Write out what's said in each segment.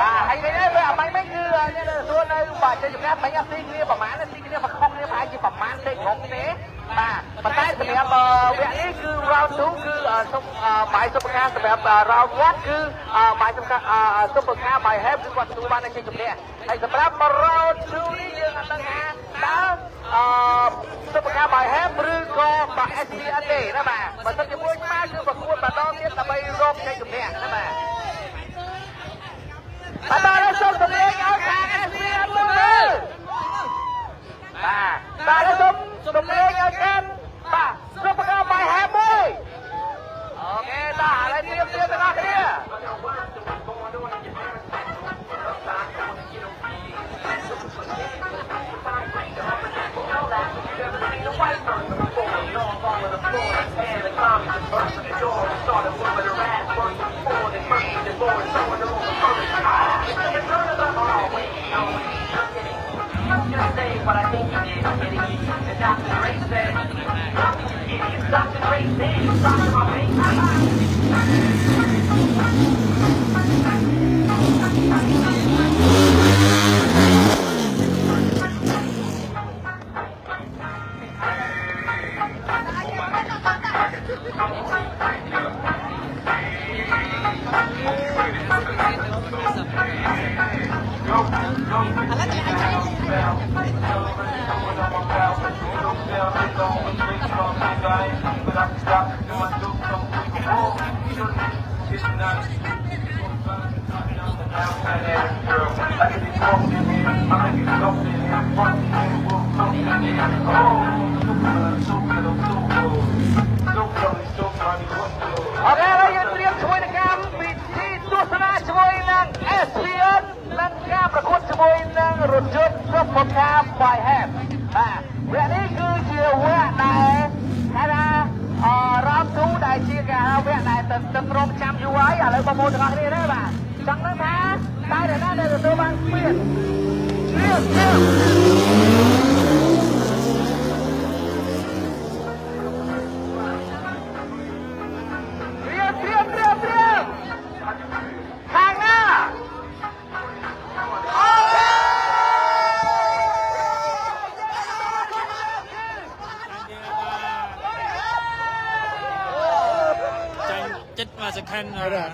បាទហើយនេះវាអមាញ់មិនគឺនេះសួរនៅបាទជ័យជំនះបាញ់អត់ទីគ្នាប្រហែលទីគ្នាប្រខុសគ្នាប្រហែលជាប្រហែលទេក្រុមទេបាទប៉ុន្តែសម្រាប់វគ្គនេះគឺ round 2គឺសុំបាយសុបការសម្រាប់ round 1គឺបាយសុបការសុបការបាយ have គឺគាត់ទទួលបានជ័យជំនះហើយសម្រាប់ round 2នេះយើងអត់ដឹងថាតើអឺសុបការបាយ have ឬក៏បាយ SPN ទេណាបាទបើសិនជា what I think. you did, kidding me. It's Dr. the. It's not the thing. ជាគេហៅវគ្គដែលទឹកទឹករងចាំយូរហើយឥឡូវបងប្អូនទាំងអស់គ្នាទេបាទចង់ដឹងថាតើអ្នកណាដែលទទួលបានស្ពានជ្រាបជ្រាប ចិត្តមកសង្ខាន់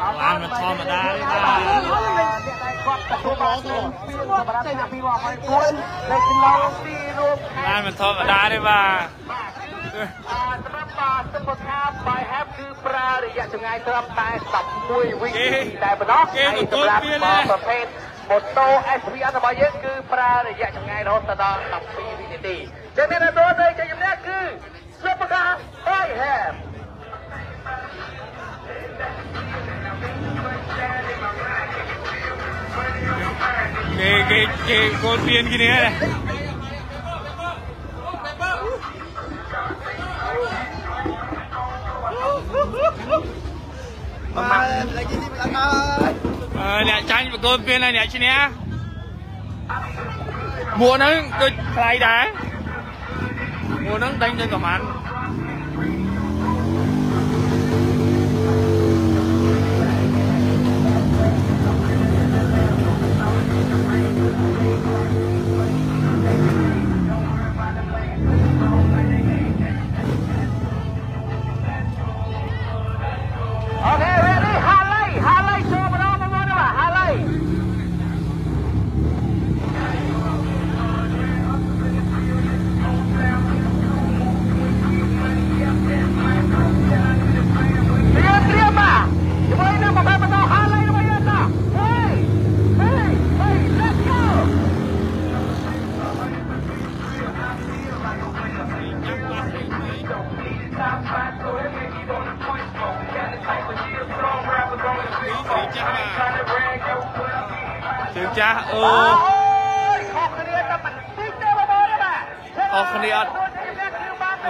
អរបានមិនធម្មតាទេបាទគាត់ទទួលបានសម្រាប់ឆ្នាំ2024លេខឡងទីរួមខេបានត្តមិនធម្មតាទេបាទអាសម្រាប់បាទសុខភាព by have គឺប្រើរយៈចម្ងាយត្រឹមតែ11វិនាទីតែប៉ុណ្ណោះហើយសម្រាប់ប្រភេទម៉ូតូ SVR របស់យើងគឺប្រើរយៈចម្ងាយរហូតដល់12វិ នាទីចឹងមានទទួលទៅជ័យជំនះគឺសុខភាព by have គេគេគេកូនពៀនគ្នាណាបាទលេខទី2ឡើងហើយអឺអ្នកចាញ់បកូនពៀនហើយអ្នកឈ្នះ មួកហ្នឹងដូចថ្លៃដែរមួកហ្នឹងដេញទៅប្រហែលជើ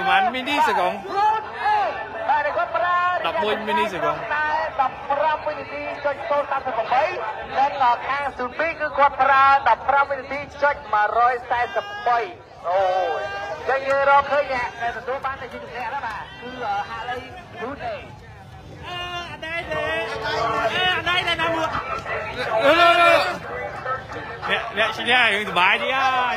ប្រហែលមីនីសកងបាទគាត់ប្រើ11មីនីសកងតែ15វិនាទីចុច038និងខាងស៊ូពីគឺគាត់ប្រើ15វិនាទីចុច143អូយចឹងយើងរកឃើញអ្នកដែលទទួលបានតែជាជំនះណាបាទគឺហាឡីរូតេអឺអត់ដែរទេអឺអត់ដែរទេណាមួយអឺអ្នកអ្នកឈ្នះយើងសុបាយទីហើយ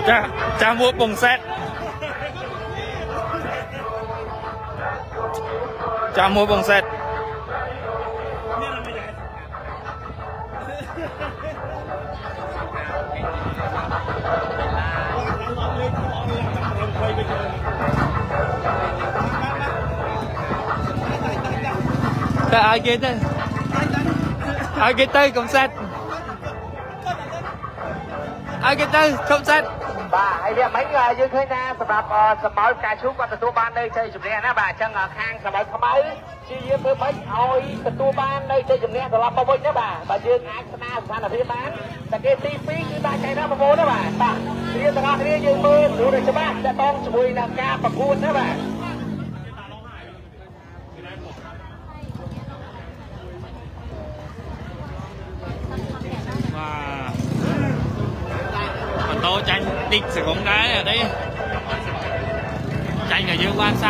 បាទចាចាមួយពងសេតចាមួយពងសេតតែឲ្យគេទៅឲ្យគេទៅកុំសេតឲ្យគេទៅកុំសេត បាទហើយវាមិនយើងឃើញថាសម្រាប់សម្បល់ផ្កាឈូកគាត់ទទួលបាននៅជ័យជំនះណាបាទអញ្ចឹងខាងសម្បល់ខ្មៅជាយើងធ្វើម៉េចឲ្យទទួលបាននៅជ័យជំនះត្រឡប់មកវិញណាបាទបើយើងអាចស្នាស្ថានភាពបានតែគេទី2គឺតែចៃណាបងប្អូនណាបាទបាទរៀនទាំងអស់គ្នាយើងមើលរួចច្បាស់តែតងជាមួយនឹងការប្រកួតណាបាទបាទ ចាញ់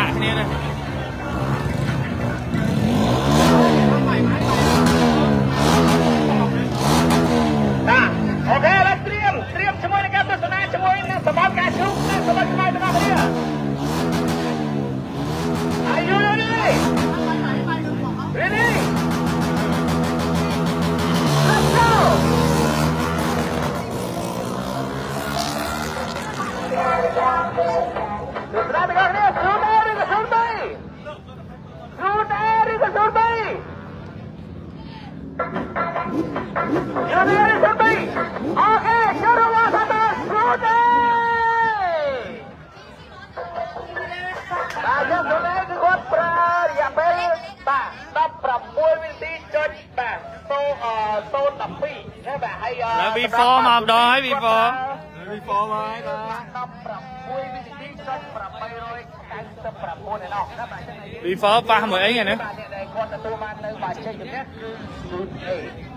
បាទយើងទៅនេះគឺគាត់ប្រើរយៈពេលបាទ16វិនាទីចុចបាទ0អ012ណាបាទហើយហើយ V4 មកម្ដងហើយ V4 V4 មកហើយបាទ16វិនាទីចុច899ឯណោះណាបាទ V4 ប៉ះមួយអីហ្នឹងបាទអ្នកដែលគាត់ទទួលបាននៅបាទជ័យជំនះគឺ Rudy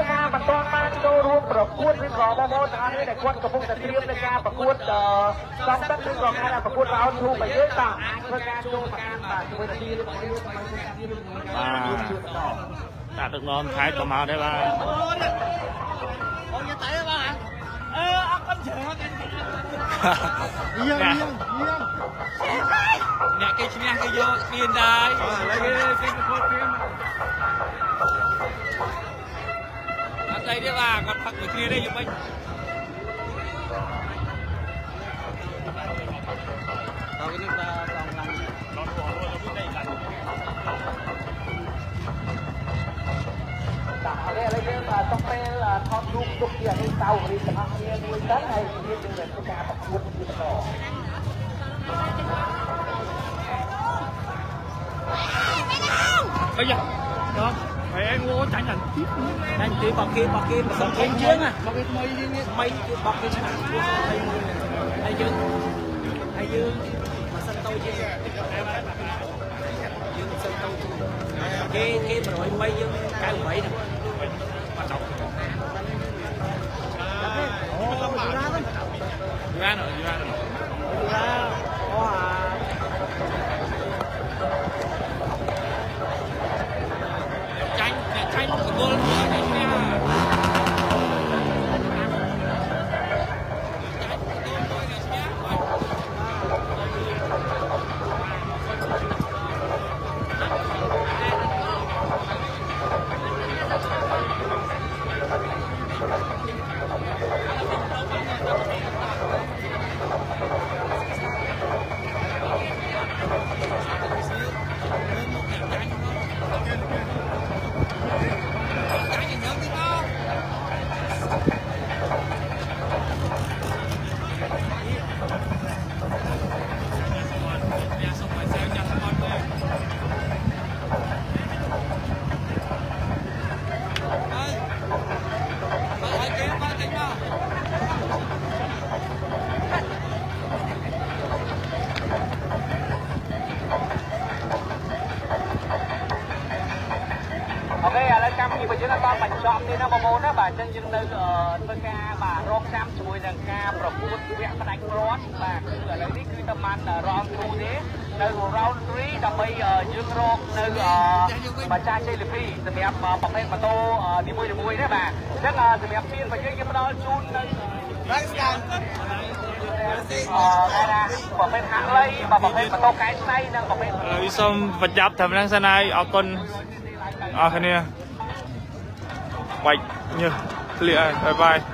នថាមិនទាន់បានចូលរួមប្រកួតឬក៏បងប្អូនទាំងអស់គ្នាដែលគាត់កំពុងតែត្រៀមในការប្រកួតសំទឹកឬក៏ការប្រកួតរោនធូរបស់យើងបាទអាចធ្វើការចូលប្រកាន់បាទជាមួយនឹងទីឬក៏ទីឬក៏ទីឬក៏បាទតាទឹកនំខែក៏មកដែរបាទអូយតែបាទ អឺអរគុណច្រើនញៀងញៀងញៀងអ្នកគេឈ្នះគេយកស្ពានដែរឥឡូវគេគេប្រកួតទៀតអត់អីទេបាទគាត់ផឹកមួយគ្នា ទុកជាអនុស្សាវរីយ៍ទាំងអស់គ្នាមួយទៅហើយវានឹងធ្វើការប្រកួតទៀតតអាយ៉ាដល់ហើយឯងងោចាញ់អាទីចាញ់ទីបោះគេបោះគេមិនសឹងពេញជាងណាបោះគេថ្មីយើងថ្មីគឺបោះគេឆ្នាំហើយយើងហើយយើងមិនសឹងតូចជាងយើងមិនសឹងតូចគេគេ103យើង98ហ្នឹង អត់បានបញ្ចប់ទេណាបងប្អូនណាបាទអញ្ចឹងយើងនៅធ្វើការបាទរកចាំជាមួយនឹងការប្រកួតវគ្គផ្ដាច់គ្រាន់បាទគឺឥឡូវនេះគឺតែបាន round 2ទេនៅ round 3ដើម្បីយើងរកនៅម្ចាស់ជ័យលាភីសម្រាប់ប្រភេទម៉ូតូនីមួយៗណាបាទអញ្ចឹងសម្រាប់មានរបស់យើងយើងផ្ដល់ជូននៅ Right stand. អឺគេថាប្រភេទហាក់លៃបាទប្រភេទម៉ូតូកែច្នៃនិងប្រភេទឥឡូវសូមបញ្ចប់ត្រឹមហ្នឹងសិនហើយអរគុណអរគ្នា បាច់ញើសឃ្លៀកហើយបាយបាយ